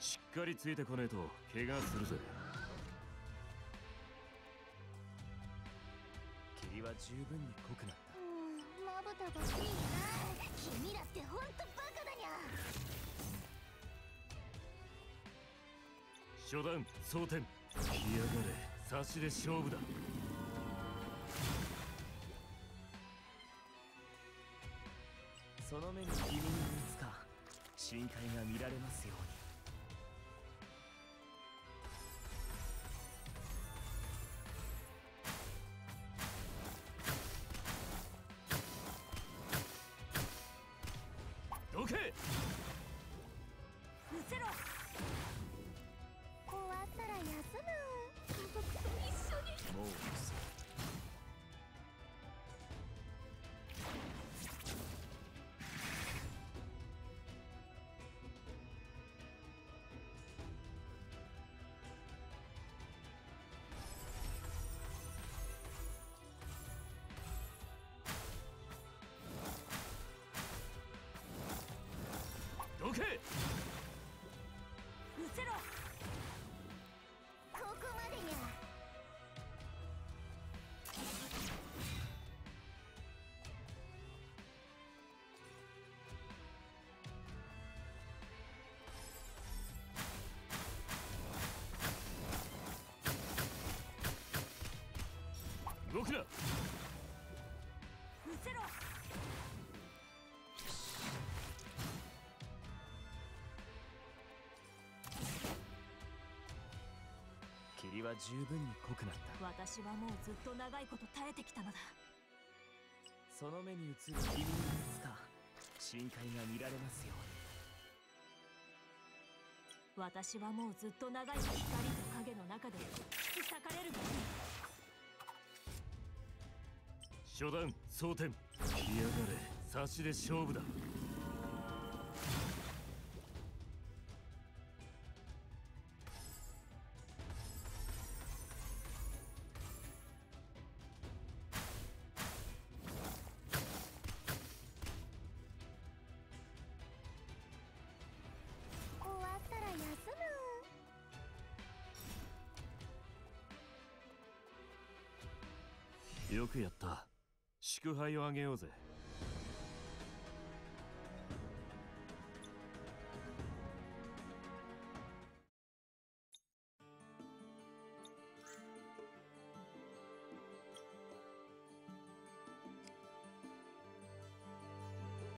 しっかりついてこねえと怪我するぜ。霧は十分に濃くなった。うんまぶたがいいな君らってほんとバカだにゃ。初段蒼天。来やがれ。差しで勝負だ。その目に君にいつか。深海が見られますよけ失せろ。終わったら休むくな失せろ。霧は十分に濃くなった。私はもうずっと長いこと耐えてきたのだ。その目に映る君にいつか深海が見られますように。私はもうずっと長い光と影の中で引き裂かれるのに初段蒼天。来やがれ。差しで勝負だ。終わったら休む。よくやった祝杯をあげようぜ。